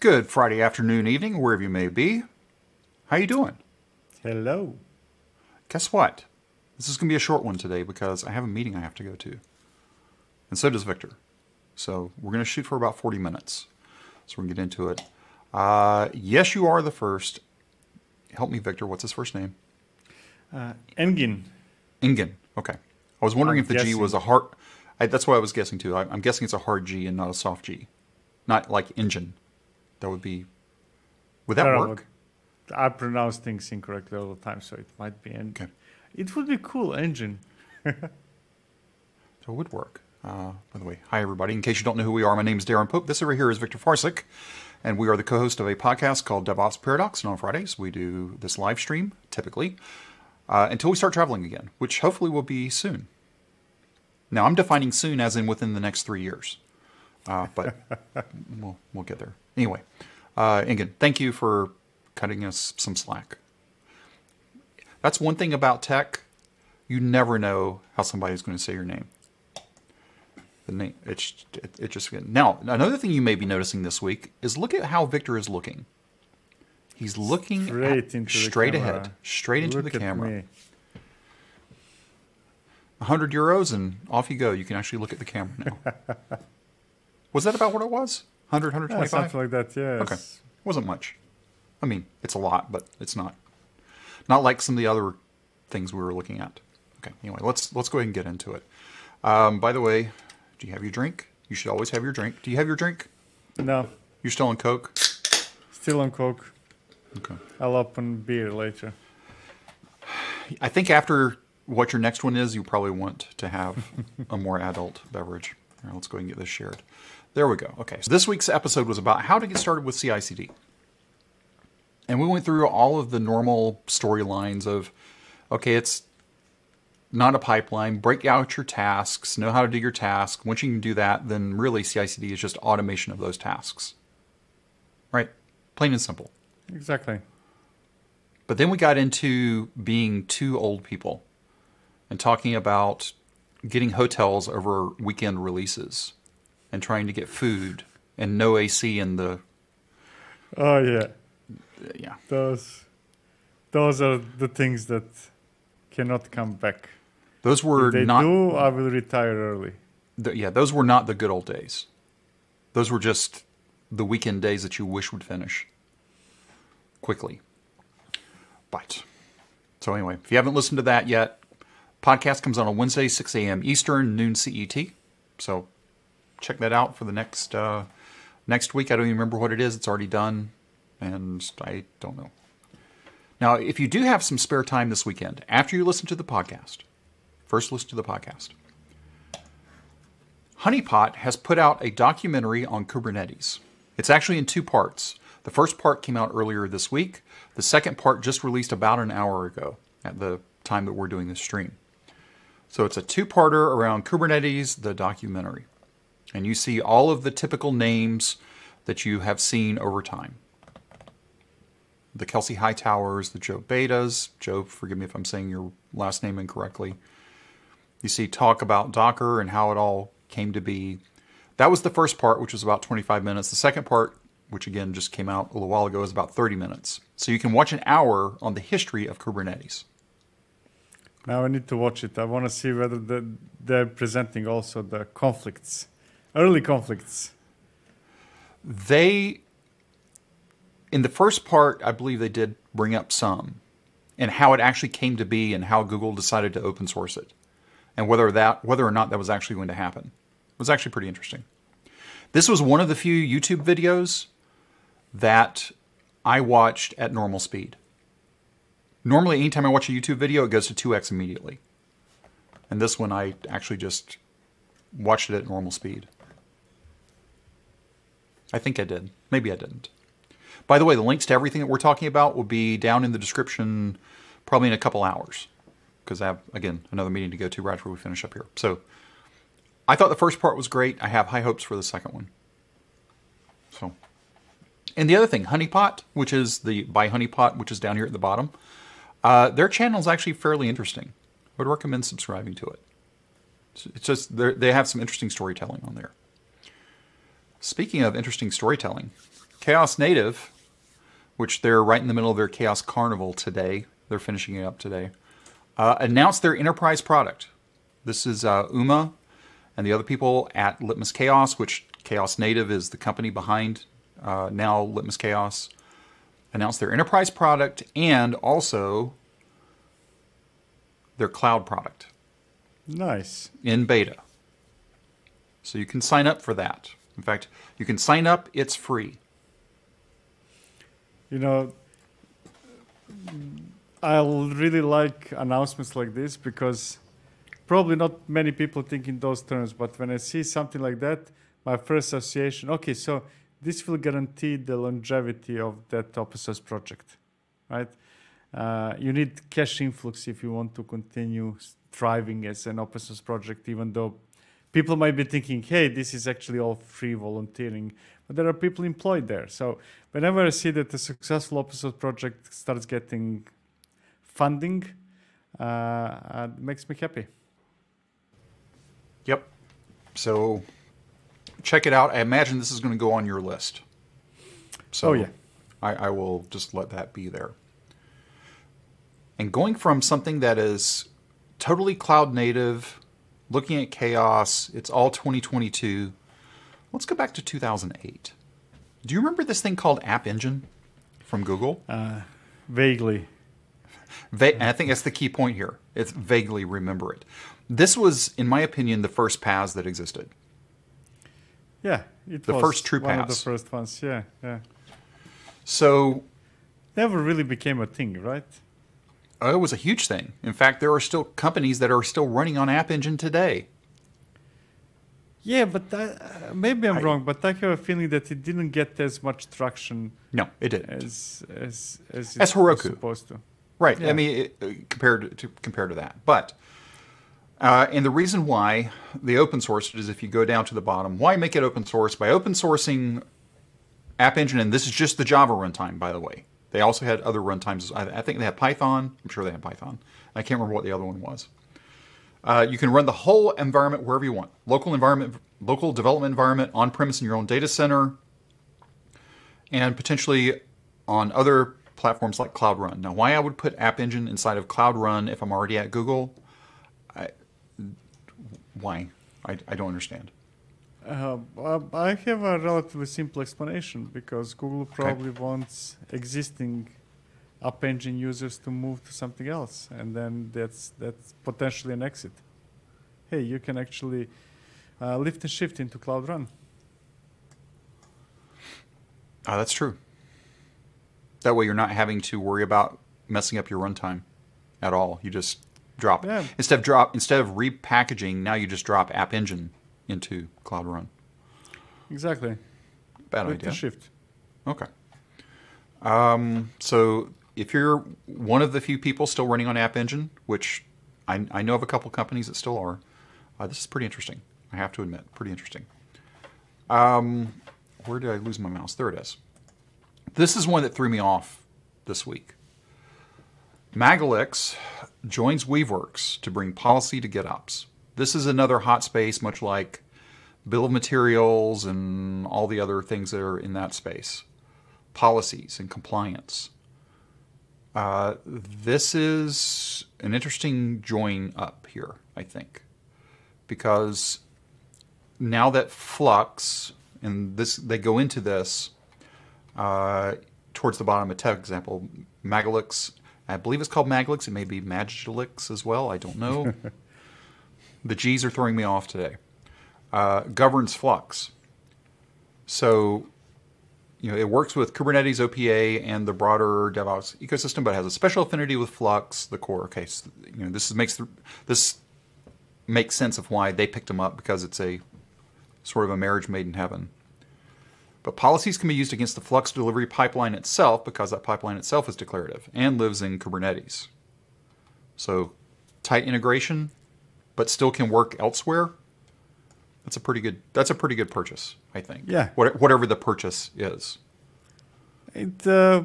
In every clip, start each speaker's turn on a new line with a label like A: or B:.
A: Good Friday afternoon, evening, wherever you may be. How you doing?
B: Hello.
A: Guess what? This is going to be a short one today because I have a meeting I have to go to. And so does Viktor. So we're going to shoot for about 40 minutes. So we're going to get into it. Uh, yes, you are the first. Help me, Viktor. What's his first name?
B: Uh, Engin.
A: Ingen. Okay. I was wondering
B: I'm
A: if the G was a hard. I, that's what I was guessing too. I, I'm guessing it's a hard G and not a soft G, not like engine. That would be. Would that
B: I don't know,
A: work?
B: I pronounce things incorrectly all the time, so it might be Engin.
A: Okay.
B: It would be cool, Engine.
A: So it would work. Uh, by the way, hi everybody. In case you don't know who we are, my name is Darin Pope. This over here is Viktor Farcic, and we are the co-host of a podcast called DevOps Paradox. And on Fridays, we do this live stream, typically, uh, until we start traveling again, which hopefully will be soon. Now, I'm defining soon as in within the next three years, uh, but we'll we'll get there. Anyway, uh, Ingen, thank you for cutting us some slack. That's one thing about tech. You never know how somebody's going to say your name. The name, it's it, it just now. Another thing you may be noticing this week is look at how Viktor is looking. He's looking
B: Straight
A: at-
B: into
A: straight ahead, straight into
B: Look
A: the camera.
B: me.
A: 100 euros and off you go. You can actually look at the camera now. was that about what it was? 100,
B: Yeah, something like that, yes.
A: Okay. It wasn't much. I mean, it's a lot, but it's not. Not like some of the other things we were looking at. Okay, anyway, let's let's go ahead and get into it. Um, by the way, do you have your drink? You should always have your drink. Do you have your drink?
B: No,
A: You're still on Coke?
B: still on Coke.
A: Okay.
B: I'll open beer later.
A: I think after what your next one is, you probably want to have a more adult beverage. All right, let's go ahead and get this shared. There we go. Okay, so this week's episode was about how to get started with CI/CD, and we went through all of the normal storylines of, okay, it's not a pipeline. Break out your tasks. Know how to do your task. Once you can do that, then really CI/CD is just automation of those tasks. Right? Plain and simple.
B: Exactly.
A: But then we got into being two old people and talking about getting hotels over weekend releases and trying to get food and no AC in the
B: Oh yeah,
A: yeah.
B: those, those are the things that cannot come back.
A: Those were
B: if they
A: not
B: do, I will retire early.
A: th- yeah, those were not the good old days. Those were just the weekend days that you wish would finish quickly. But so anyway, if you haven't listened to that yet, podcast comes on on Wednesday, 6 a.m. Eastern, noon CET. So check that out for the next uh, next week. I don't even remember what it is. It's already done, and I don't know. Now, if you do have some spare time this weekend, after you listen to the podcast, first listen to the podcast. Honeypot has put out a documentary on Kubernetes. It's actually in two parts. The first part came out earlier this week. The second part just released about an hour ago at the time that we're doing this stream. So it's a two parter around Kubernetes, the documentary. And you see all of the typical names that you have seen over time the Kelsey Hightowers, the Joe Bedas. Joe, forgive me if I'm saying your last name incorrectly. You see talk about Docker and how it all came to be. That was the first part, which was about 25 minutes. The second part, which again just came out a little while ago, is about 30 minutes. So you can watch an hour on the history of Kubernetes.
B: Now I need to watch it. I want to see whether the, they're presenting also the conflicts, early conflicts.
A: They, in the first part, I believe they did bring up some and how it actually came to be and how Google decided to open source it and whether that whether or not that was actually going to happen. It was actually pretty interesting. This was one of the few YouTube videos that I watched at normal speed. Normally, anytime I watch a YouTube video, it goes to 2x immediately. And this one, I actually just watched it at normal speed. I think I did. Maybe I didn't. By the way, the links to everything that we're talking about will be down in the description probably in a couple hours because I have, again, another meeting to go to right after we finish up here. So I thought the first part was great. I have high hopes for the second one. So, and the other thing, Honeypot, which is the by Honeypot, which is down here at the bottom, uh, their channel is actually fairly interesting. I would recommend subscribing to it. It's- It's just they have some interesting storytelling on there. Speaking of interesting storytelling, ChaosNative, which they're right in the middle of their Chaos Carnival today. They're finishing it up today. Uh, announced their enterprise product. This is uh, Uma and the other people at Litmus Chaos, which ChaosNative is the company behind uh, now Litmus Chaos. Announced their enterprise product and also their cloud product
B: Nice.
A: in beta. So you can sign up for that. In fact, you can sign up, it's free.
B: You know, I really like announcements like this because probably not many people think in those terms. But when I see something like that, my first association, okay, so this will guarantee the longevity of that open source project, right? Uh, you need cash influx if you want to continue thriving as an open source project, even though people might be thinking, hey, this is actually all free volunteering, but there are people employed there. So whenever I see that a successful open source project starts getting funding, uh, uh, it makes me happy.
A: Yep. So check it out. I imagine this is going to go on your list. So
B: Oh, yeah.
A: I, I will just let that be there. And going from something that is totally cloud native, looking at chaos, it's all 2022. Let's go back to 2008. Do you remember this thing called App Engine from Google?
B: Uh, vaguely.
A: Va- and I think that's the key point here. It's vaguely remember it. This was, in my opinion, the first PaaS that existed.
B: Yeah, it
A: The
B: was
A: first true
B: one of the first ones. Yeah, yeah.
A: So
B: Never really became a thing, right?
A: Uh, it was a huge thing. In fact, there are still companies that are still running on App Engine today.
B: Yeah, but I, uh, maybe I'm
A: I-
B: wrong, but I have a feeling that it didn't get as much traction
A: No, it didn't.
B: as as as,
A: As Heroku.
B: supposed to.
A: Right.
B: Yeah.
A: I mean, it, uh, compared to compared to that, but uh, and the reason why the open source is if you go down to the bottom, why make it open source by open sourcing App Engine, and this is just the Java runtime, by the way. They also had other runtimes. I, I think they had Python. I'm sure they had Python. I can't remember what the other one was. Uh, you can run the whole environment wherever you want. Local environment, local development environment, on premise in your own data center, and potentially on other platforms like Cloud Run. Now, why I would put App Engine inside of Cloud Run if I'm already at Google, I, why? I, I don't understand.
B: Uh, I have a relatively simple explanation because Google probably wants existing App Engine users to move to something else, and then that's that's potentially an exit. Hey, you can actually uh, lift and shift into Cloud Run.
A: Uh, that's true. That way, you're not having to worry about messing up your runtime at all. You just drop
B: Yeah.
A: instead of drop instead of repackaging. Now you just drop App Engine into Cloud Run.
B: Exactly.
A: Bad
B: lift
A: idea.
B: shift.
A: Okay. Um, so if you're one of the few people still running on App Engine, which I, I know of a couple companies that still are, uh, this is pretty interesting. I have to admit, pretty interesting. Um, where did I lose my mouse? There it is. This is one that threw me off this week. Magalix joins Weaveworks to bring policy to GitOps. This is another hot space, much like bill of materials and all the other things that are in that space policies and compliance. Uh, this is an interesting join up here, I think, because now that Flux and this they go into this uh, towards the bottom of tech example, Magalix. I believe it's called Magalix. It may be Magilix as well. I don't know. the G's are throwing me off today. Uh, governs Flux. So you know, it works with Kubernetes OPA and the broader DevOps ecosystem, but has a special affinity with Flux, the core. Okay, you know, this is, makes this makes sense of why they picked them up because it's a sort of a marriage made in heaven. But policies can be used against the Flux delivery pipeline itself because that pipeline itself is declarative and lives in Kubernetes. So tight integration, but still can work elsewhere. That's a pretty good. That's a pretty good purchase, I think.
B: Yeah.
A: What, whatever the purchase is.
B: It uh,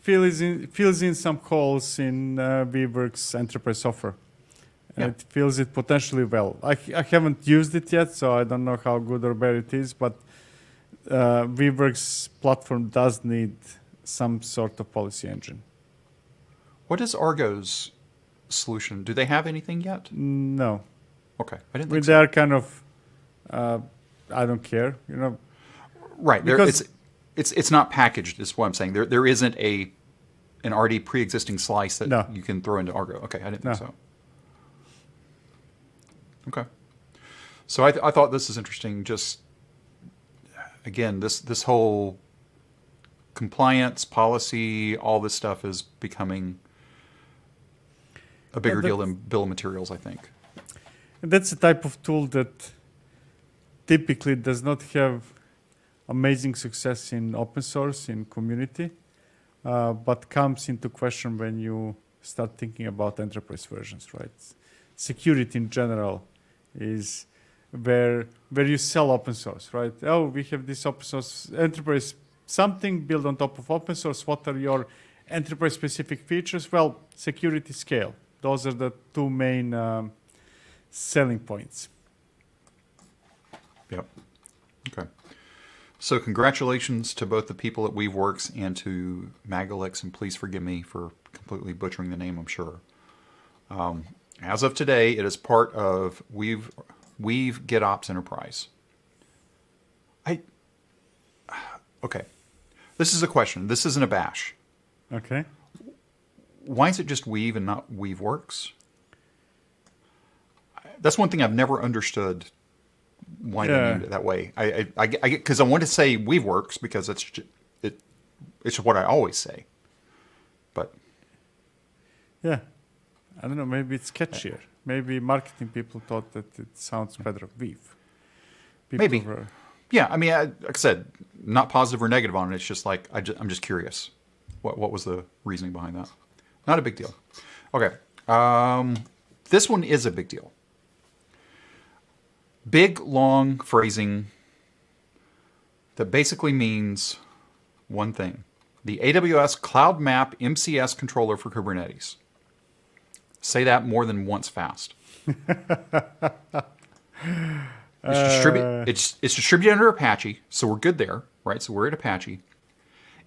B: fills in fills in some holes in uh, Weaveworks enterprise software.
A: Yeah.
B: And It fills it potentially well. I, I haven't used it yet, so I don't know how good or bad it is. But uh, Weaveworks platform does need some sort of policy engine.
A: What is Argo's solution? Do they have anything yet?
B: No,
A: Okay, I didn't think
B: they
A: so.
B: are kind of. Uh, I don't care. You know,
A: Right, there,
B: because-
A: it's it's it's not packaged. Is what I'm saying. There there isn't a an already pre-existing slice that
B: No.
A: you can throw into Argo. Okay, I didn't think so. Okay, so I th- I thought this is interesting. Just again, this this whole compliance policy, all this stuff is becoming a bigger deal than bill of materials. I think.
B: And that's a type of tool that typically does not have amazing success in open source in community, uh, but comes into question when you start thinking about enterprise versions, right? Security in general is where where you sell open source, right? Oh, we have this open source enterprise something built on top of open source. What are your enterprise specific features? Well, security scale. Those are the two main um, selling points.
A: Yep. Okay. So congratulations to both the people at Weaveworks and to Magalix, and please forgive me for completely butchering the name. I'm sure. Um, as of today, it is part of Weave Weave GitOps Enterprise. I okay. This is a question. This isn't a bash.
B: Okay.
A: Why is it just Weave and not weave works? That's one thing I've never understood. Why they
B: Yeah.
A: named it that way? I I, I get because I, want to say weave works because it's ju- it it's what I always say. But
B: Yeah. I don't know. Maybe it's catchier. Maybe marketing people thought that it sounds better. Weave. People
A: Maybe.
B: were-
A: yeah, I mean, I, like I said, not positive or negative on it. It's just like I ju- I'm just curious. What what was the reasoning behind that? Not a big deal. Okay, um, this one is a big deal. Big long phrasing that basically means one thing: the AWS Cloud Map MCS controller for Kubernetes. Say that more than once fast. It's, distribu-
B: Uh.
A: it's, it's distributed under Apache, so we're good there, right? So we're at Apache.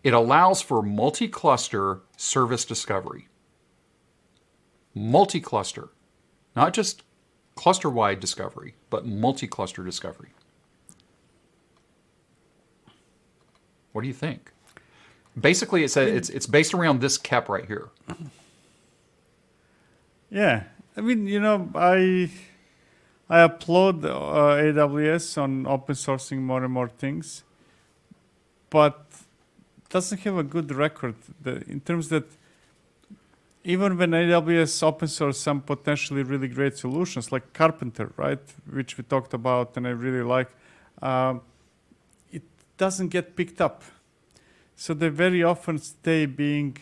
A: It allows for multi cluster service discovery. Multi cluster, not just cluster wide discovery, but multi cluster discovery. What do you think? Basically, it's, a, it's, it's based around this cap right here.
B: Yeah. I mean, you know, I I applaud uh, AWS on open sourcing more and more things, but doesn't have a good record in terms that even when AWS open source some potentially really great solutions like Karpenter, right, which we talked about and I really like, um, it doesn't get picked up. So they very often stay being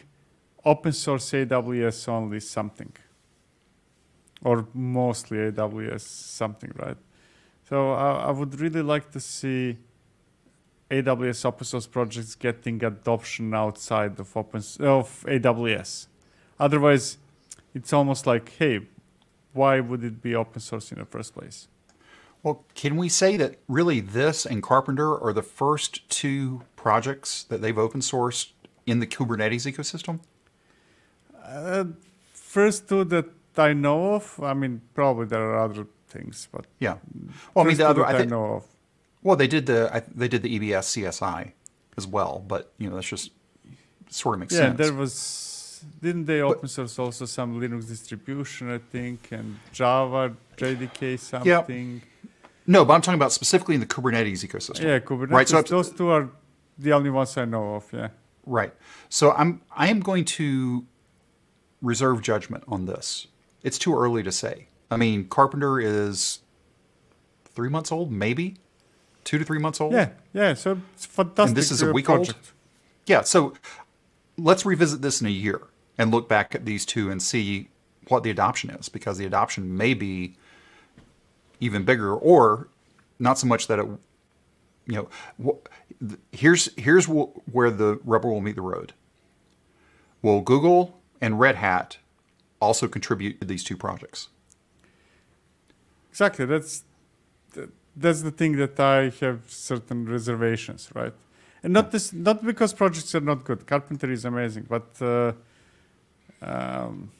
B: open source AWS only something or mostly AWS something, right? So I, I would really like to see AWS open source projects getting adoption outside of open of AWS. Otherwise, it's almost like, hey, why would it be open source in the first place?
A: Well, can we say that really this and Karpenter are the first two projects that they've open sourced in the Kubernetes ecosystem?
B: Uh, first two that I know of, I mean, probably there are other things, but
A: Yeah. Well, I mean, the other, I
B: I know of.
A: Well, they did the I, they did the EBS CSI as well, but you know that's just sort of makes
B: Yeah,
A: sense.
B: Yeah, there was. Didn't they open source also some Linux distribution, I think, and Java, JDK something? Yeah.
A: no, but I'm talking about specifically in the Kubernetes ecosystem.
B: Yeah, Kubernetes.
A: Right, so
B: those two are the only ones I know of. Yeah.
A: Right. So I'm I am going to reserve judgment on this. It's too early to say. I mean, Karpenter is three months old, maybe two to three months old.
B: Yeah, yeah. So it's fantastic.
A: this is a week old?
B: project.
A: Yeah. So let's revisit this in a year and look back at these two and see what the adoption is, because the adoption may be even bigger, or not so much that it. You know, here's here's where the rubber will meet the road. Will Google and Red Hat also contribute to these two projects?
B: Exactly. That's th- that's the thing that I have certain reservations, right? And not this, not because projects are not good. Karpenter is amazing, but uh, um,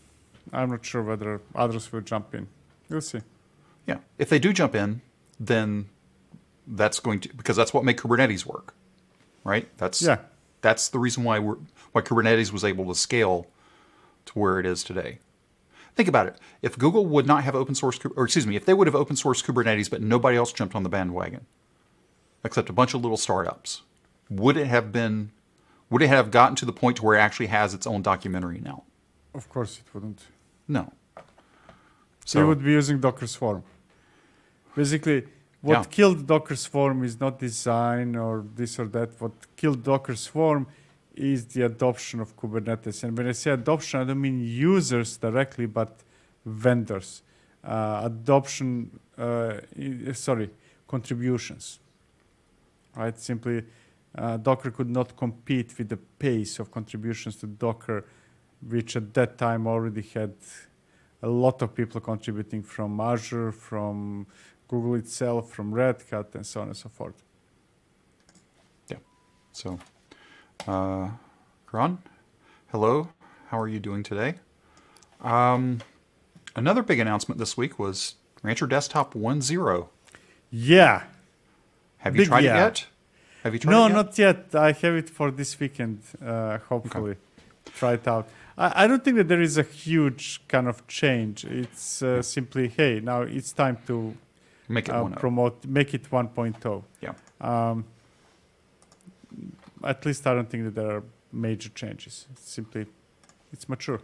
B: I'm not sure whether others will jump in. We'll see.
A: Yeah. If they do jump in, then that's going to because that's what made Kubernetes work, right? That's
B: Yeah.
A: That's the reason why we're why Kubernetes was able to scale to where it is today. Think about it. If Google would not have open source, or excuse me, if they would have open source Kubernetes, but nobody else jumped on the bandwagon, except a bunch of little startups, would it have been? Would it have gotten to the point to where it actually has its own documentary now?
B: Of course, it wouldn't.
A: No.
B: So you would be using Docker Swarm. Basically, what
A: Yeah.
B: killed Docker Swarm is not design or this or that. What killed Docker Swarm is the adoption of Kubernetes. And when I say adoption, I don't mean users directly, but vendors. Uh, adoption, uh, sorry, contributions. Right? Simply, uh, Docker could not compete with the pace of contributions to Docker, which at that time already had a lot of people contributing from Azure, from Google itself, from Red Hat, and so on and so forth. Yeah.
A: So, uh, Karan, hello. How are you doing today? Um, another big announcement this week was Rancher Desktop 1.0.
B: Yeah.
A: Have you
B: Big
A: tried
B: yeah.
A: it yet? Have you tried
B: No,
A: it yet?
B: not yet. I have it for this weekend, uh, hopefully. Try it out. I, I don't think that there is a huge kind of change. It's uh, simply, hey, now it's time to
A: Make it
B: uh, promote, make it 1.0.
A: Yeah.
B: Um, at least I don't think that there are major changes. It's simply, it's mature.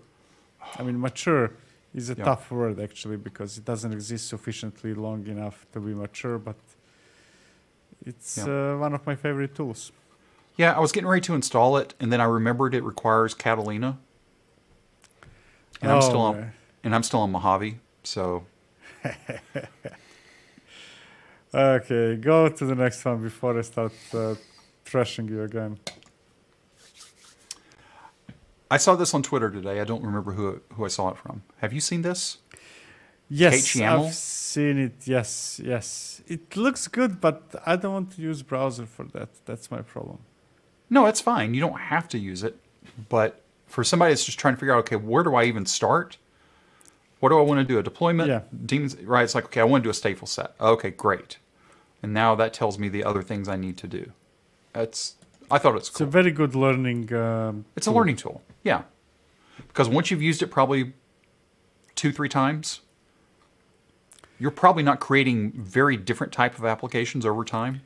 B: I mean, mature is a
A: Yeah.
B: tough word actually because it doesn't exist sufficiently long enough to be mature, but it's
A: Yeah.
B: uh, one of my favorite tools.
A: Yeah, I was getting ready to install it, and then I remembered it requires Catalina, and I'm
B: Oh,
A: still on,
B: man.
A: and I'm still on Mojave. So
B: Okay, go to the next one before I start uh, trashing you again.
A: I saw this on Twitter today. I don't remember who who I saw it from. Have you seen this?
B: Yes, I've seen it. Yes, yes. It looks good, but I don't want to use browser for that. That's my problem.
A: No, it's fine. You don't have to use it. But for somebody that's just trying to figure out, okay, where do I even start? What do I want to do? A deployment?
B: Yeah.
A: Demons, right? It's like, okay, I want to do a stateful set. Okay, great. And now that tells me the other things I need to do. It's, I thought it's
B: It's
A: cool.
B: a very good learning. Um,
A: It's a learning tool. Yeah. Because once you've used it probably two, three times, you're probably not creating very different type of applications over time.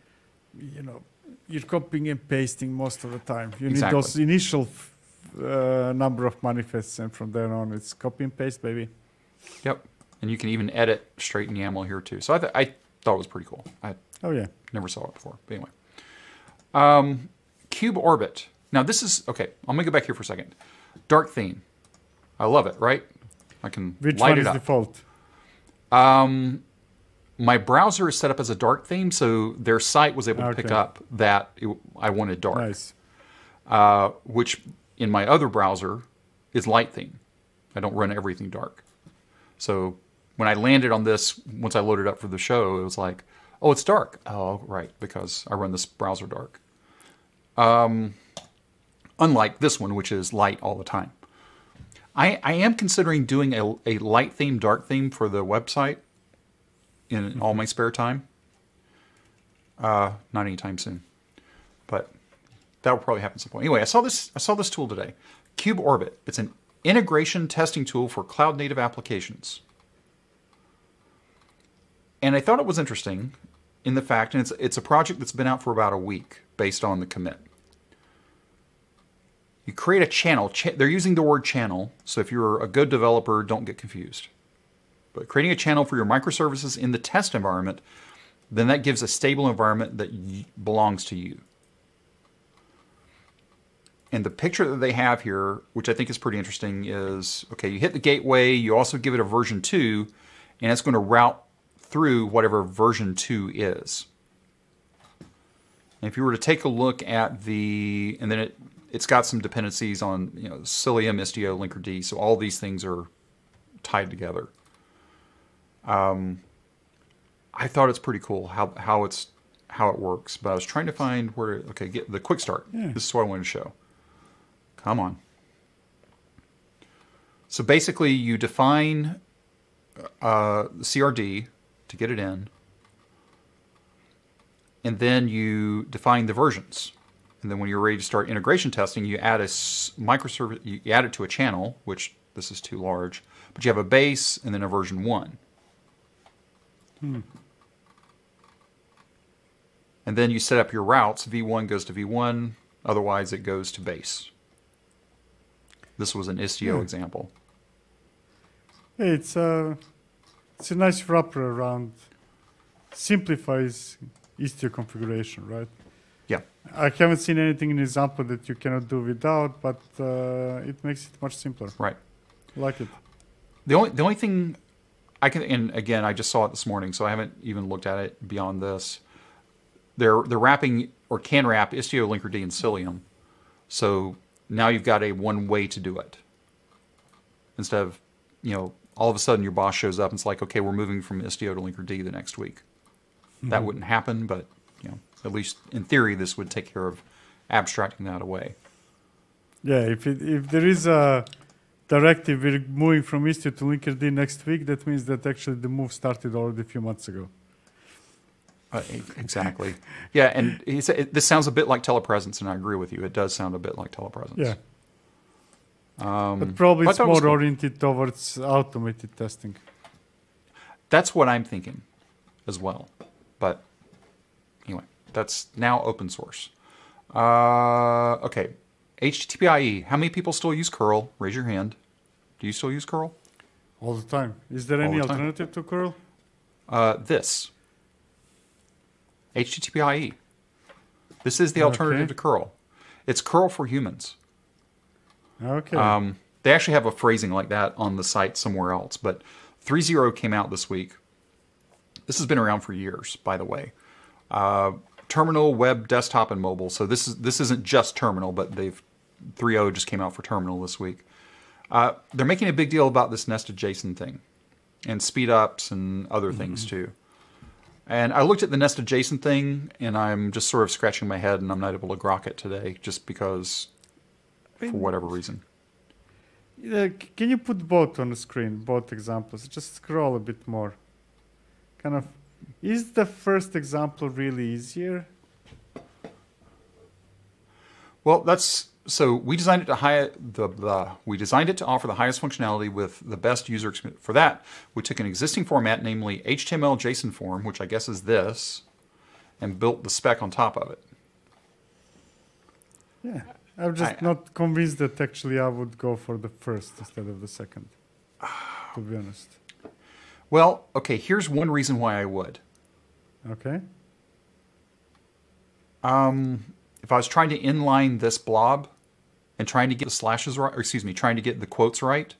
B: You know, you're copying and pasting most of the time. You
A: Exactly.
B: need those initial f- uh, number of manifests, and from there on, it's copy and paste, baby.
A: Yep. And you can even edit straight in YAML here too. So I, th- I thought it was pretty cool. I
B: Oh yeah.
A: never saw it before. But anyway. Um, KubeOrbit. Now this is, okay, I'm going to go back here for a second. Dark theme. I love it, right? I can
B: Which
A: light
B: one is
A: up.
B: default?
A: Um, my browser is set up as a dark theme, so their site was able to pick up that it, I wanted dark,
B: Nice.
A: uh, which in my other browser is light theme. I don't run everything dark. So when I landed on this, once I loaded up for the show, it was like, oh, it's dark. Oh, right, because I run this browser dark. Um, unlike this one, which is light all the time. I, I am considering doing a, a light theme, dark theme for the website in all my spare time. Uh, not anytime soon, but that will probably happen at some point. Anyway, I saw this. I saw this tool today, KubeOrbit. It's an integration testing tool for cloud native applications, and I thought it was interesting in the fact, and it's it's a project that's been out for about a week based on the commit. You create a channel. Cha- they're using the word channel, so if you're a good developer, don't get confused. But creating a channel for your microservices in the test environment, then that gives a stable environment that belongs to you. And the picture that they have here, which I think is pretty interesting, is okay, you hit the gateway, you also give it a version 2, and it's going to route through whatever version 2 is. And if you were to take a look at the, and then it, it's got some dependencies on, you know, Cilium, Istio, Linkerd, so all these things are tied together. Um, I thought it's pretty cool how how it's how it works. But I was trying to find where. Okay, get the quick start.
B: Yeah.
A: This is what I wanted to show. Come on. So basically, you define uh, CRD to get it in, and then you define the versions. And then when you're ready to start integration testing, you add a microservice, you add it to a channel, which this is too large, but you have a base and then a version one. Hmm. And then you set up your routes. V1 goes to V1, otherwise it goes to base. This was an Istio
B: Hmm.
A: example.
B: Yeah, it's a it's a nice wrapper around. Simplifies Istio configuration, right?
A: Yeah.
B: I haven't seen anything in example that you cannot do without, but uh, it makes it much simpler.
A: Right.
B: Like it.
A: The only the only thing I can and again I just saw it this morning, so I haven't even looked at it beyond this. They're they're wrapping or can wrap Istio Linkerd and Cilium. So now you've got a one way to do it. Instead of, you know, all of a sudden your boss shows up and it's like, okay, we're moving from Istio to Linkerd the next week. That wouldn't happen, but you know, at least in theory this would take care of abstracting that away.
B: Yeah, if it, if there is a directive we're moving from Istio to Linkerd next week, that means that actually the move started already a few months ago.
A: Uh, exactly. Yeah, and he it, this sounds a bit like telepresence, and I agree with you. It does sound a bit like telepresence.
B: Yeah,
A: Um,
B: but probably it's
A: thought it was
B: more oriented towards automated testing.
A: That's what I'm thinking, as well. But that's now open source. Uh, okay, HTTPie. How many people still use curl? Raise your hand. Do you still use curl?
B: All the time. Is there
A: All
B: any
A: the
B: alternative to curl?
A: Uh, this. HTTPie. This is the alternative
B: Okay.
A: to curl. It's curl for humans.
B: Okay.
A: Um, they actually have a phrasing like that on the site somewhere else, but 3.0 came out this week. This has been around for years, by the way. Uh, terminal, web, desktop, and mobile. So this is this isn't just terminal, but they've 3.0 just came out for terminal this week. Uh, they're making a big deal about this nested JSON thing, and speed ups and other things too. And I looked at the nested JSON thing, and I'm just sort of scratching my head, and I'm not able to grok it today, just because for whatever reason.
B: Yeah, can you put both on the screen, both examples? Just scroll a bit more. Kind of, is the first example really easier?
A: Well, that's so we designed it to high the, the we designed it to offer the highest functionality with the best user experience. For that, we took an existing format, namely HTML JSON form, which I guess is this, and built the spec on top of it.
B: Yeah, I'm just
A: I-
B: not convinced that actually I would go for the first instead of the second. to be honest.
A: Well, okay, here's one reason why I would.
B: Okay.
A: Um, if I was trying to inline this blob and trying to get the slashes right, or excuse me, trying to get the quotes right,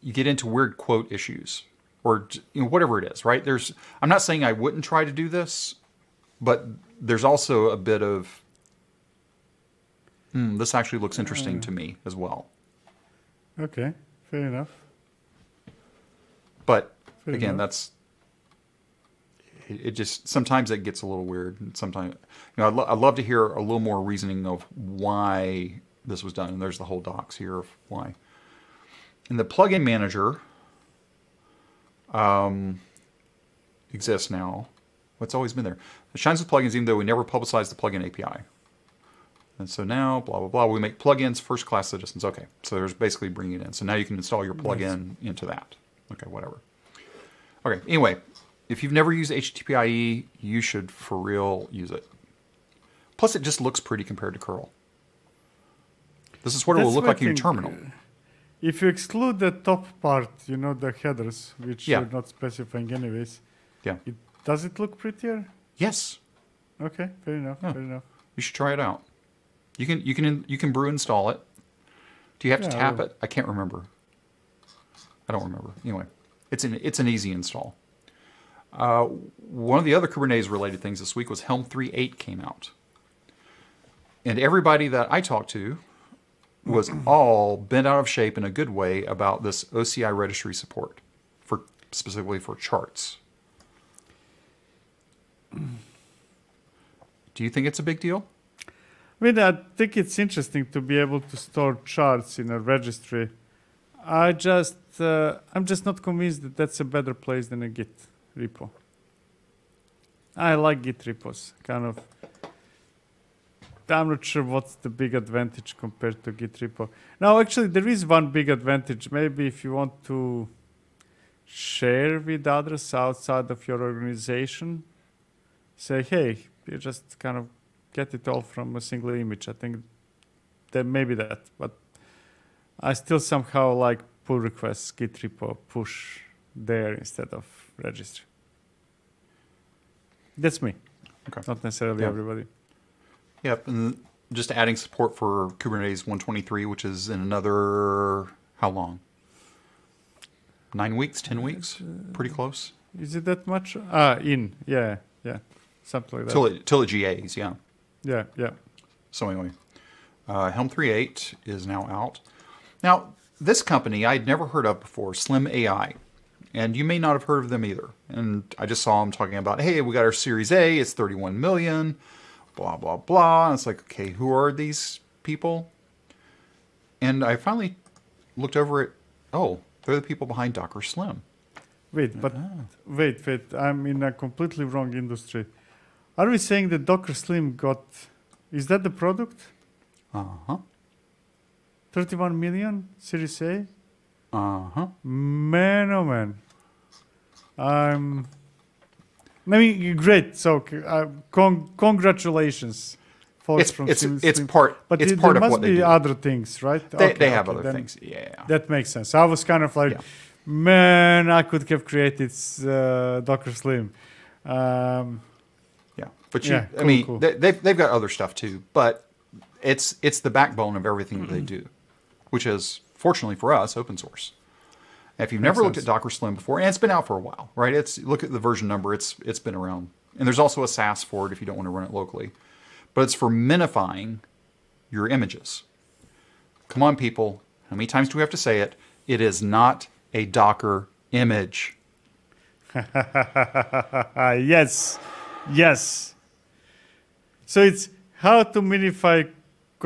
A: you get into weird quote issues or you know, whatever it is, right? There's, I'm not saying I wouldn't try to do this, but there's also a bit of, hmm, this actually looks interesting to me as well.
B: Okay. Fair enough.
A: But
B: Fair
A: again,
B: enough.
A: that's it, it. Just sometimes it gets a little weird. and Sometimes, you know, I'd, lo- I'd love to hear a little more reasoning of why this was done. And there's the whole docs here of why. And the plugin manager um, exists now. What's always been there? It shines with plugins, even though we never publicized the plugin API. And so now, blah blah blah, we make plugins first class citizens. Okay, so there's basically bringing it in. So now you can install your plugin into that. Okay, whatever. Okay, anyway, if you've never used HTTPie, you should for real use it. Plus, it just looks pretty compared to curl. This is what it will look like in your terminal.
B: uh, If you exclude the top part, you know, the headers, which
A: Yeah.
B: you're not specifying anyways,
A: Yeah.
B: it, does it look prettier?
A: Yes,
B: Okay, fair enough,
A: Yeah.
B: fair enough.
A: you should try it out. You can you can you can brew install it. Do you have to
B: Yeah, I
A: tap
B: will.
A: it? I can't remember. I don't remember. Anyway, it's an it's an easy install. Uh, one of the other Kubernetes related things this week was Helm 3.8 came out, and everybody that I talked to was all bent out of shape in a good way about this OCI registry support for specifically for charts. Do you think it's a big deal?
B: I mean, I think it's interesting to be able to store charts in a registry. I just, uh, I'm just not convinced that that's a better place than a Git repo. I like Git repos, kind of. I'm not sure what's the big advantage compared to Git repo. Now, actually, there is one big advantage. Maybe if you want to share with others outside of your organization, say, hey, you just kind of get it all from a single image. I think there may be that, but I still somehow like pull requests, Git repo, push there instead of registry. That's me.
A: Okay.
B: Not necessarily
A: Yeah.
B: everybody.
A: Yep, and just adding support for Kubernetes 123, which is in another how long? Nine weeks, ten weeks, pretty close.
B: Is it that much? Ah, in. Yeah, yeah. Something like that.
A: Till it till it GAs, yeah.
B: yeah, yeah.
A: So anyway, uh, Helm 3.8 is now out. Now, this company I'd never heard of before, Slim AI, and you may not have heard of them either. And I just saw them talking about, hey, we got our Series A, it's 31 million, blah blah blah. And it's like, okay, who are these people? And I finally looked over at, oh, they're the people behind DockerSlim.
B: Wait, but wait, wait. I'm in a completely wrong industry. Are we saying that DockerSlim got? Is that the product?
A: Uh huh.
B: 31 million Series A.
A: Uh huh.
B: Man, oh man. I'm. I mean, great. So, uh, con- congratulations, folks
A: It's
B: from
A: it's
B: Slim-
A: it's part
B: But
A: it's
B: there
A: part of
B: must
A: what they
B: be
A: do.
B: other things, right?
A: They,
B: Okay,
A: they have
B: okay,
A: other things. Yeah.
B: That makes sense. I was kind of like,
A: Yeah.
B: man, I could have created uh, DockerSlim. Um,
A: Yeah, but you,
B: Yeah,
A: I mean,
B: cool.
A: They, they've they've got other stuff too, but it's it's the backbone of everything that they do, which is fortunately for us open source. If you've never
B: Makes
A: looked
B: sense.
A: at DockerSlim before, and it's been out for a while, right? It's look at the version number; it's it's been around, and there's also a SaaS for it if you don't want to run it locally, but it's for minifying your images. Come on, people! How many times do we have to say it? It is not a Docker image.
B: Yes, yes. So it's how to minify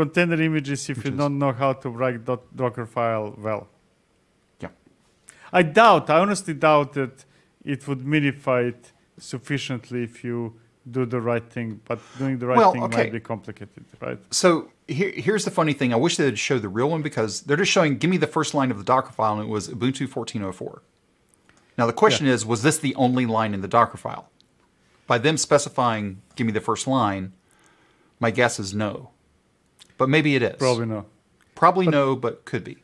B: container images if you don't know how to write dot Docker file well.
A: Yeah.
B: I doubt, I honestly doubt that it would minify it sufficiently if you do the right thing, but doing the right
A: Well,
B: thing
A: okay.
B: might be complicated, right?
A: So here, here's the funny thing. I wish they'd show the real one because they're just showing, give me the first line of the Docker file, and it was Ubuntu 14.04. Now, the question is, was this the only line in the Docker file? By them specifying, give me the first line, my guess is no. But maybe it is.
B: Probably no.
A: Probably no, but could be. Now,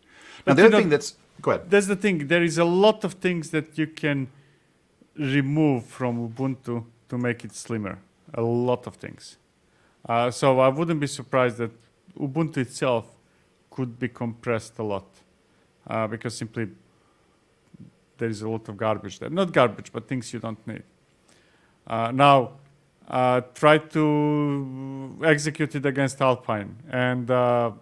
B: But
A: the other thing that's, go ahead.
B: That's the thing. There is a lot of things that you can remove from Ubuntu to make it slimmer. A lot of things. Uh, so I wouldn't be surprised that Ubuntu itself could be compressed a lot uh, because simply there is a lot of garbage there. Not garbage, but things you don't need. Uh, now, uh, try to execute it against Alpine and uh,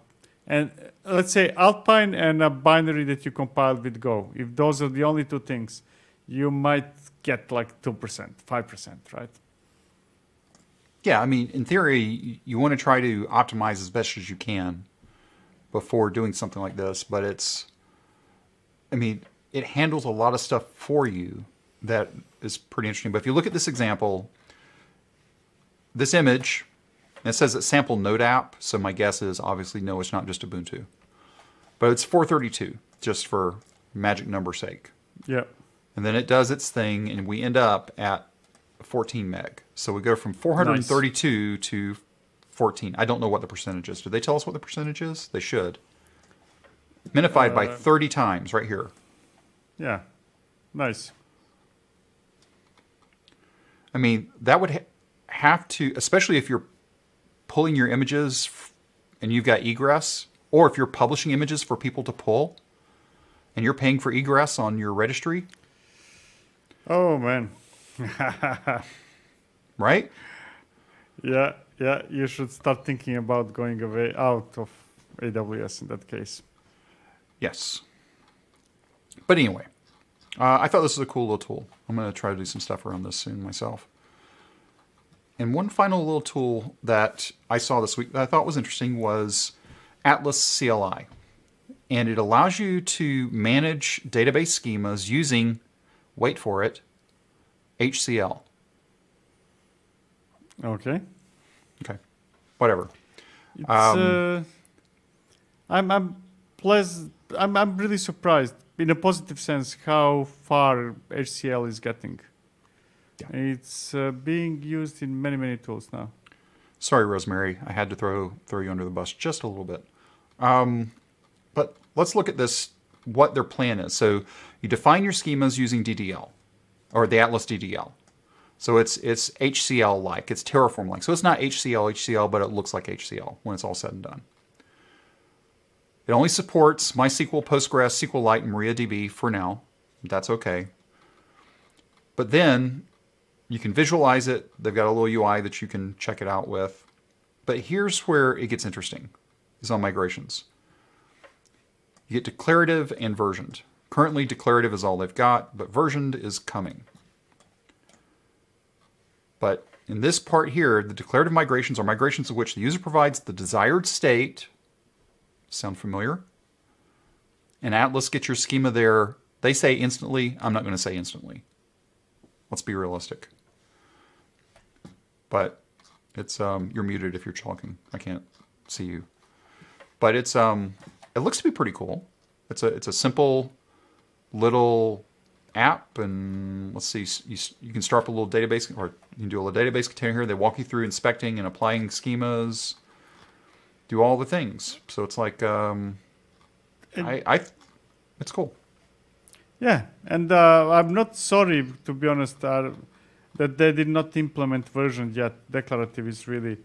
B: and let's say Alpine and a binary that you compiled with Go. If those are the only two things, you might get like two percent, five percent, right?
A: Yeah, I mean, in theory, you want to try to optimize as best as you can before doing something like this, but it's, I mean, it handles a lot of stuff for you that is pretty interesting. But if you look at this example, this image, and it says it's sample node app, so my guess is obviously no, it's not just Ubuntu. But it's 432, just for magic number sake.
B: Yeah.
A: And then it does its thing, and we end up at 14 meg. So we go from 432 to 14. I don't know what the percentage is. Do they tell us what the percentage is? They should. Minified by
B: Uh,
A: 30 times right here.
B: Yeah. Nice.
A: I mean, that would have to, especially if you're pulling your images and you've got egress, or if you're publishing images for people to pull and you're paying for egress on your registry,
B: Oh man.
A: right?
B: Yeah, yeah. You should start thinking about going away out of AWS in that case.
A: Yes. But anyway, Uh, I thought this was a cool little tool. I'm going to try to do some stuff around this soon myself. And one final little tool that I saw this week that I thought was interesting was Atlas CLI. And it allows you to manage database schemas using, wait for it, HCL.
B: Okay.
A: Okay. Whatever.
B: It's,
A: Um,
B: uh, I'm I'm pleas- I'm I'm really surprised in a positive sense how far HCL is getting.
A: Yeah.
B: It's uh, being used in many many tools now.
A: Sorry, Rosemary. I had to throw throw you under the bus just a little bit. Um, but let's look at this. What their plan is. So you define your schemas using DDL, or the Atlas DDL. So it's it's HCL like. It's Terraform like. So it's not HCL HCL, but it looks like HCL when it's all said and done. It only supports MySQL, Postgres, SQLite, and MariaDB for now. That's okay. But then you can visualize it. They've got a little UI that you can check it out with. But here's where it gets interesting is on migrations. You get declarative and versioned. Currently, declarative is all they've got, but versioned is coming. But in this part here, the declarative migrations are migrations in which the user provides the desired state. Sound familiar? And Atlas gets your schema there. They say instantly. I'm not going to say instantly. Let's be realistic. But it's um, you're muted if you're talking. I can't see you. But it's um, it looks to be pretty cool. It's a it's a simple little app, and let's see, you, you can start up a little database, or you can do a little database container here. They walk you through inspecting and applying schemas, do all the things. So it's like um, I, I, it's cool.
B: Yeah, and uh, I'm not sorry to be honest uh, that they did not implement version yet. Declarative is really.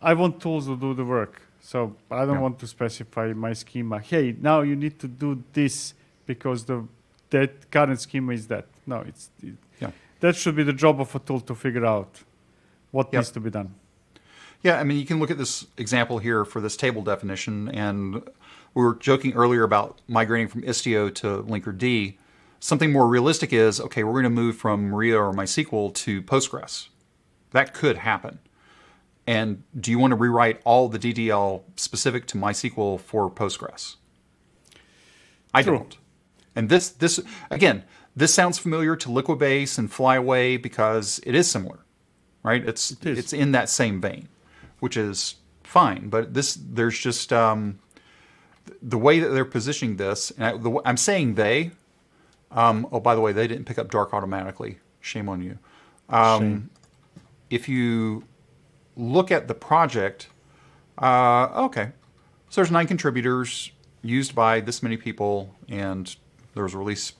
B: I want tools to do the work, so I don't
A: Yeah.
B: want to specify my schema. Hey, now you need to do this because the that current schema is that. No, it's it,
A: Yeah.
B: that should be the job of a tool to figure out what
A: Yep.
B: needs to be done.
A: Yeah, I mean, you can look at this example here for this table definition, and we were joking earlier about migrating from Istio to Linkerd. Something more realistic is okay, we're going to move from Maria or MySQL to Postgres. That could happen. And do you want to rewrite all the DDL specific to MySQL for Postgres? I don't. And this, this again, this sounds familiar to Liquibase and Flyway because it is similar, right? It's
B: It
A: it's in that same vein, which is fine. But this, there's just um, the way that they're positioning this. And I, the, I'm saying they. Um, oh, by the way, they didn't pick up Dark automatically. Shame on you. Um,
B: Shame.
A: If you look at the project, uh, okay, so there's nine contributors used by this many people, and there was a release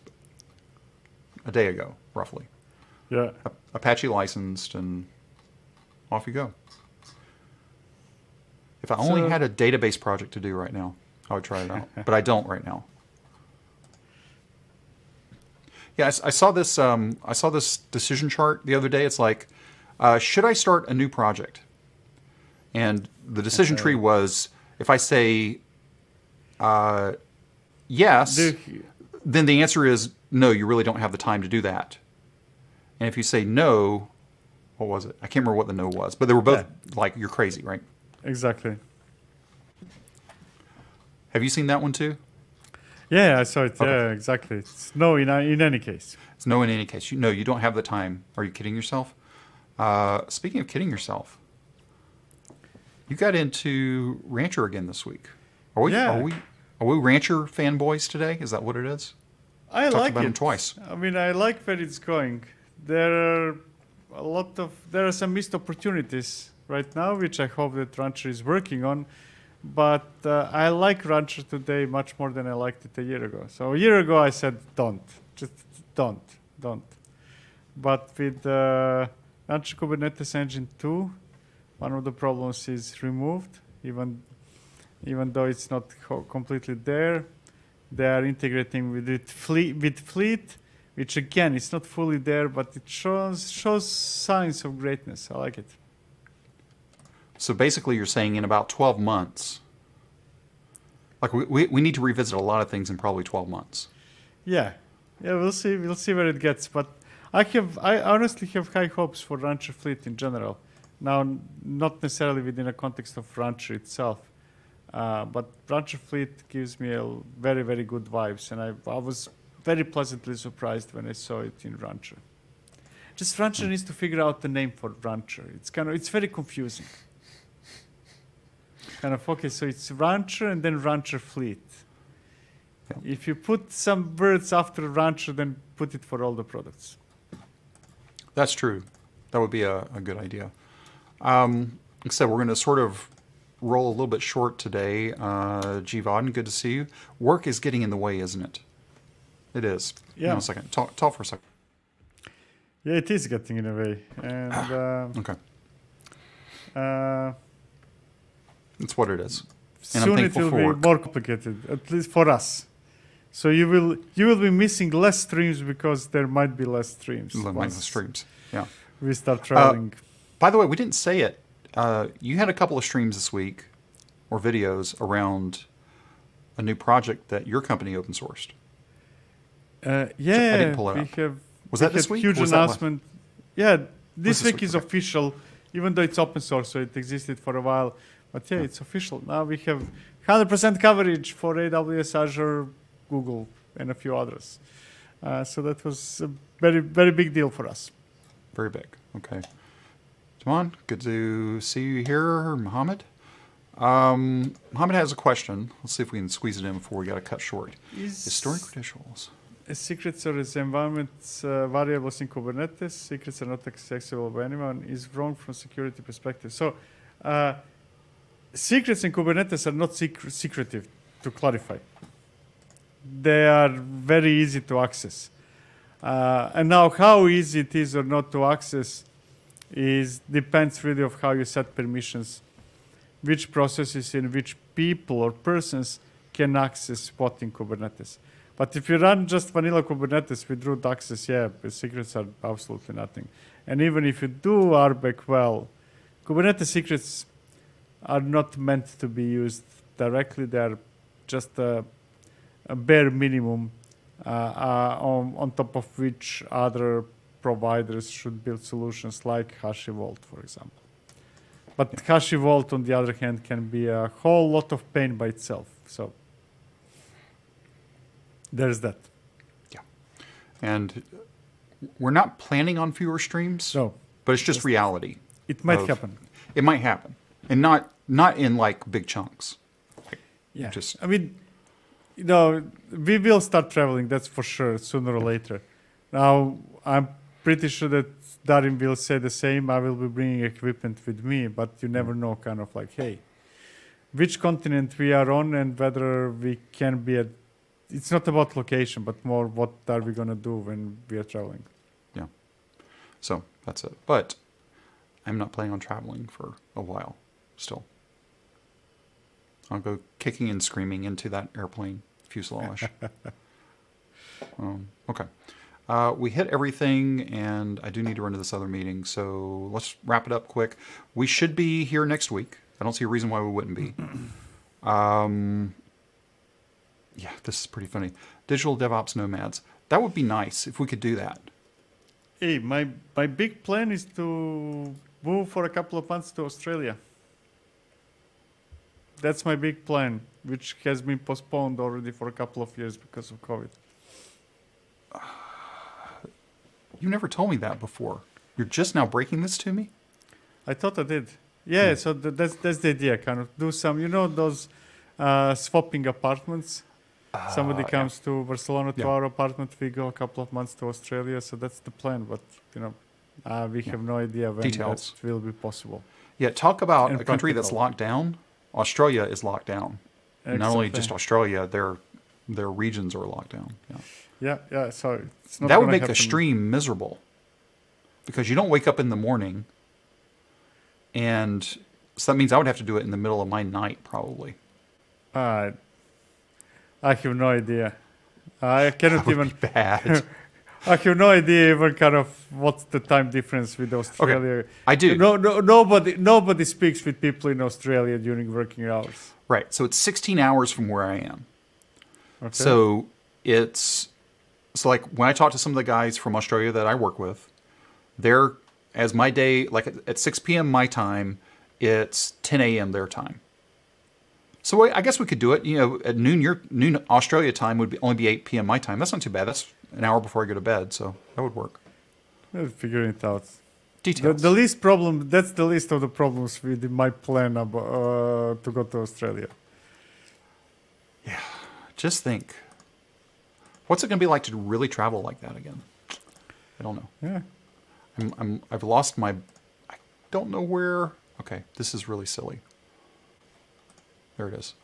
A: a day ago, roughly.
B: Yeah,
A: A- Apache licensed, and off you go. If I only
B: So-
A: had a database project to do right now, I would try it out, but I don't right now. Yeah, I, I saw this. Um, I saw this decision chart the other day. It's like, uh, should I start a new project? And the decision tree was, if I say uh, yes,
B: The-
A: then the answer is no. You really don't have the time to do that. And if you say no, what was it? I can't remember what the no was, but they were both like you're crazy, right?
B: exactly.
A: Have you seen that one too?
B: Yeah, I saw it.
A: Okay.
B: Yeah, exactly. It's no in in any case.
A: It's no in any case. You no, you don't have the time. Are you kidding yourself? Uh, speaking of kidding yourself, you got into Rancher again this week. Are we?
B: Yeah.
A: Are we? Are we Rancher fanboys today? Is that what it is?
B: I
A: Talked
B: like
A: about
B: it
A: him twice.
B: I mean, I like where it's going. There are a lot of there are some missed opportunities right now, which I hope that Rancher is working on. But uh, I like Rancher today much more than I liked it a year ago. So a year ago, I said, "Don't, just don't, don't." But with uh, Rancher Kubernetes Engine 2, one of the problems is removed, even even though it's not co- completely there they are integrating with it fleet with fleet which again it's not fully there but it shows shows signs of greatness. I like it
A: So basically, you're saying in about 12 months, like we, we, we need to revisit a lot of things in probably 12 months.
B: yeah Yeah, we'll see. We'll see where it gets. But I have, I honestly have high hopes for Rancher Fleet in general. Now, not necessarily within the context of Rancher itself, uh, but Rancher Fleet gives me a very, very good vibes, and I, I was very pleasantly surprised when I saw it in Rancher. Just Rancher needs to figure out the name for Rancher. It's kind of, it's very confusing. Kind of okay, so it's Rancher and then Rancher Fleet.
A: Yeah.
B: If you put some words after Rancher, then put it for all the products.
A: That's true. That would be a, a good idea. Um, like I said, we're going to sort of roll a little bit short today. Uh, Jivan, good to see you. Work is getting in the way, isn't it? It is.
B: Yeah.
A: Hang a second. Talk, talk for a second.
B: Yeah, it is getting in the way, and uh,
A: Okay.
B: uh,
A: That's what it is. And
B: soon it will be more complicated, at least for us. So you will you will be missing less streams because there might be less streams. Once
A: streams. Yeah.
B: We start traveling.
A: By the way, we didn't say it. Uh, you had a couple of streams this week or videos around a new project that your company open sourced.
B: Uh, yeah,
A: didn't pull it
B: we
A: up.
B: have.
A: Was that this week?
B: Huge announcement. Yeah, this,
A: this
B: week,
A: week?
B: is
A: Okay.
B: official, even though it's open source, so it existed for a while. But yeah, it's official now. We have 100% coverage for AWS, Azure, Google, and a few others. Uh, so that was a very very big deal for us.
A: Very big. Okay. Jaman, good to see you here, Mohammed. Um, Mohammed has a question. Let's see if we can squeeze it in before we got to cut short.
B: Is
A: Historic credentials.
B: secrets or environment uh, variables in Kubernetes? Secrets are not accessible by anyone. Is wrong from security perspective. So, uh, secrets in Kubernetes are not secre- secretive. To clarify, they are very easy to access. Uh, and now, how easy it is or not to access is depends really of how you set permissions, which processes and which people or persons can access what in Kubernetes. But if you run just vanilla Kubernetes with root access, yeah, the secrets are absolutely nothing. And even if you do RBAC well, Kubernetes secrets are not meant to be used directly. They are just a, a bare minimum uh, uh, on, on top of which other providers should build solutions like HashiVault, for example. But HashiVault, on the other hand, can be a whole lot of pain by itself. So there's that. Yeah.
A: And we're not planning on fewer streams,
B: So
A: but it's just reality.
B: it might
A: Of-
B: happen.
A: It might happen. And not not in like big chunks.
B: Yeah.
A: Just-
B: I mean, you know, we will start traveling. That's for sure, sooner or later. Now, I'm pretty sure that Darin will say the same. I will be bringing equipment with me, but you never mm. know. Kind of like, hey, which continent we are on, and whether we can be at. It's not about location, but more what are we gonna do when we are traveling. Yeah.
A: So that's it. But I'm not planning on traveling for a while still. I'll go kicking and screaming into that airplane fuselage. um, okay. Uh, we hit everything, and I do need to run to this other meeting, so let's wrap it up quick. We should be here next week. I don't see a reason why we wouldn't be. Um, yeah, this is pretty funny. Digital DevOps Nomads. That would be nice if we could do that.
B: Hey, my my big plan is to move for a couple of months to Australia. That's my big plan, which has been postponed already for a couple of years because of COVID.
A: You never told me that before. You're just now breaking this to me?
B: I thought I did. Yeah,
A: Hmm.
B: so th- that's that's the idea. Kind of do some, you know, those uh, swapping apartments. Somebody
A: Ah, yeah.
B: comes to Barcelona to
A: Yeah.
B: our apartment. We go a couple of months to Australia. So that's the plan. But you know, uh, we
A: Yeah.
B: have no idea when
A: Details.
B: that will be possible.
A: Yeah, talk about
B: And
A: a country that's locked down. Australia is locked down. Not only just Australia, their their regions are locked down. Yeah.
B: Yeah, yeah. So it's not
A: That would make the stream miserable. Because you don't wake up in the morning and so that means I would have to do it in the middle of my night probably.
B: Uh, I have no idea. I cannot even.
A: Bad.
B: I have no idea even kind of what's the time difference with Australia.
A: I do.
B: No, no, nobody, nobody speaks with people in Australia during working hours.
A: Right. So it's 16 hours from where I am.
B: Okay?
A: So it's so like when I talk to some of the guys from Australia that I work with, they're as my day like at- at 6 p.m. my time, it's 10 a.m. their time. So I I guess we could do it. You know, at noon your noon Australia time would be, only be 8 p.m. my time. That's not too bad. That's an hour before I go to bed, so that would work.
B: Figure it out. The,
A: Details.
B: the least problem, that's the least of the problems with my plan about, uh, to go to Australia.
A: Yeah, just think, what's it going to be like to really travel like that again? I don't know.
B: Yeah.
A: I'm, I'm I've lost my. I don't know where. Okay, this is really silly. There it is.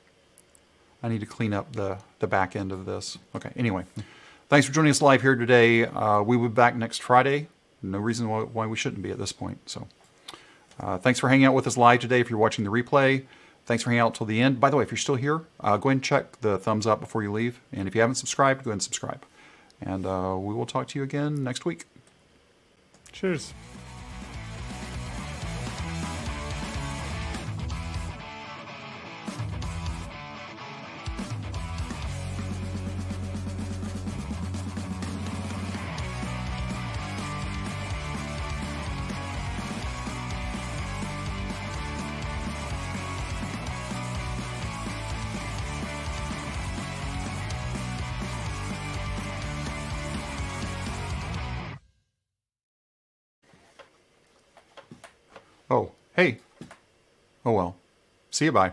A: I need to clean up the the back end of this. Okay. Anyway, thanks for joining us live here today. Uh, we will be back next Friday. No reason why, why we shouldn't be at this point. So, uh, thanks for hanging out with us live today. If you're watching the replay, thanks for hanging out till the end. By the way, if you're still here, uh, go ahead and check the thumbs up before you leave. And if you haven't subscribed, go ahead and subscribe. And uh, we will talk to you again next week.
B: Cheers.
A: See you. Bye.